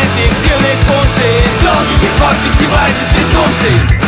эксклюзивных функций Долгий хип-хоп фестиваль без безумций